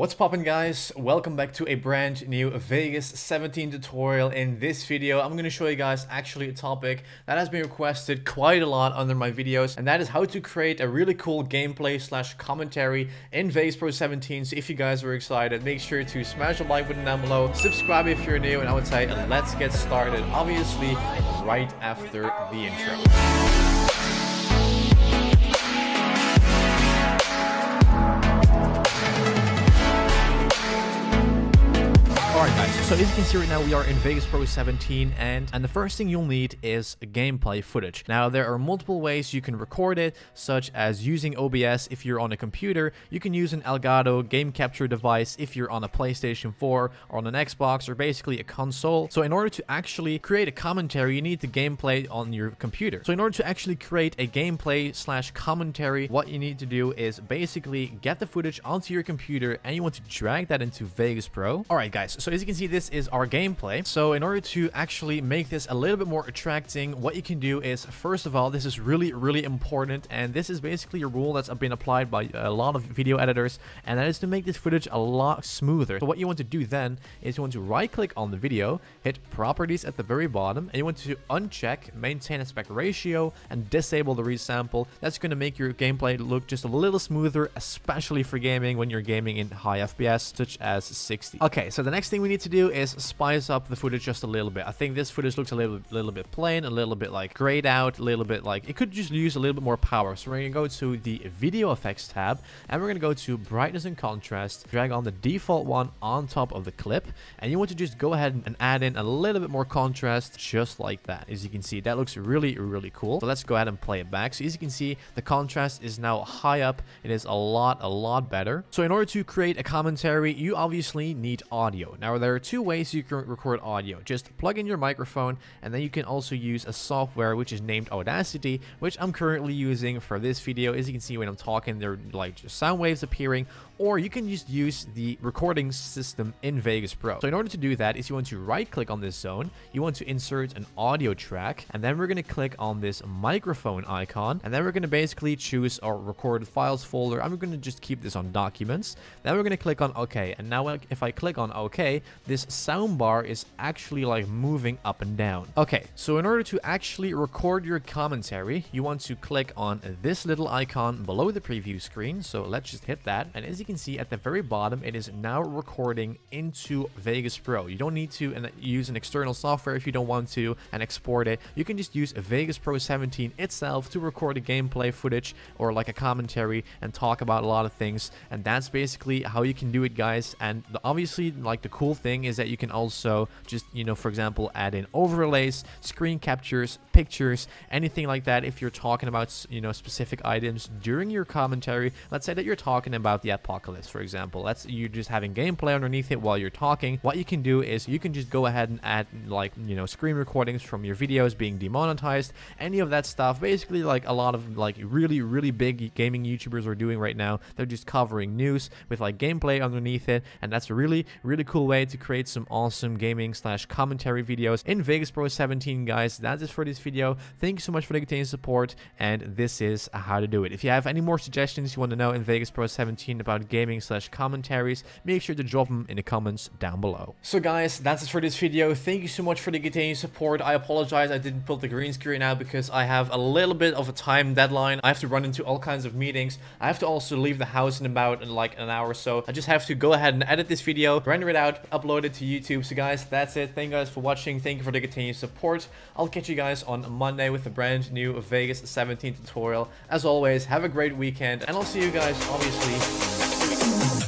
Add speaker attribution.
Speaker 1: What's poppin' guys? Welcome back to a brand new Vegas 17 tutorial. In this video, I'm to show you guys actually a topic that has been requested quite a lot under my videos, and that is how to create a really cool gameplay slash commentary in Vegas Pro 17. So if you guys are excited, make sure to smash the like button down below, subscribe if you're new, and I would say let's get started, obviously right after the intro. So as you can see right now we are in Vegas Pro 17 and, and the first thing you'll need is gameplay footage. Now there are multiple ways you can record it, such as using OBS if you're on a computer, you can use an Elgato game capture device if you're on a PlayStation 4 or on an Xbox or basically a console. So in order to actually create a commentary, you need the gameplay on your computer. So in order to actually create a gameplay slash commentary, what you need to do is basically get the footage onto your computer and you want to drag that into Vegas Pro. Alright guys, so as you can see, this is our gameplay. So in order to actually make this a little bit more attracting, what you can do is, first of all, this is really, really important. And this is basically a rule that's been applied by a lot of video editors. And that is to make this footage a lot smoother. So what you want to do then is you want to right click on the video, hit properties at the very bottom, and you want to uncheck maintain aspect ratio and disable the resample. That's going to make your gameplay look just a little smoother, especially for gaming when you're gaming in high FPS, such as 60. Okay, so the next thing we need to do is spice up the footage just a little bit. I think this footage looks a little, little bit plain, a little bit like grayed out, a little bit like it could just use a little bit more power. So we're going to go to the video effects tab and we're going to go to brightness and contrast, drag on the default one on top of the clip. And you want to just go ahead and add in a little bit more contrast just like that. As you can see, that looks really, really cool. So let's go ahead and play it back. So as you can see, the contrast is now high up. It is a lot, a lot better. So in order to create a commentary, you obviously need audio. Now there are two ways you can record audio. Just plug in your microphone and then you can also use a software which is named Audacity, which I'm currently using for this video. As you can see when I'm talking, there are like sound waves appearing or you can just use the recording system in Vegas Pro. So in order to do that is you want to right click on this zone, you want to insert an audio track, and then we're going to click on this microphone icon, and then we're going to basically choose our recorded files folder. I'm going to just keep this on documents. Then we're going to click on OK, and now if I click on OK, this soundbar is actually like moving up and down. Okay, so in order to actually record your commentary, you want to click on this little icon below the preview screen. So let's just hit that, and as you can see at the very bottom, it is now recording into Vegas Pro. You don't need to and uh, use an external software if you don't want to and export it. You can just use Vegas Pro 17 itself to record a gameplay footage or like a commentary and talk about a lot of things. And that's basically how you can do it, guys. And the, obviously, like the cool thing is that you can also just, you know, for example, add in overlays, screen captures, pictures, anything like that. If you're talking about, you know, specific items during your commentary, let's say that you're talking about the adpocalypse adpocalypse, for example. Let's you're just having gameplay underneath it while you're talking. What you can do is you can just go ahead and add like, you know, screen recordings from your videos being demonetized, any of that stuff. Basically like a lot of like really, really big gaming YouTubers are doing right now. They're just covering news with like gameplay underneath it. And that's a really, really cool way to create some awesome gaming slash commentary videos in Vegas Pro 17, guys. That's it for this video. Thank you so much for the continued support. And this is how to do it. If you have any more suggestions you want to know in Vegas Pro 17 about gaming slash commentaries, make sure to drop them in the comments down below. So guys, that's it for this video. Thank you so much for the continued support. I apologize I didn't put the green screen out because I have a little bit of a time deadline. I have to run into all kinds of meetings. I have to also leave the house in about in like an hour or so. I just have to go ahead and edit this video, render it out, upload it to YouTube. So guys, that's it. Thank you guys for watching. Thank you for the continued support. I'll catch you guys on Monday with a brand new Vegas 17 tutorial. As always, have a great weekend and I'll see you guys obviously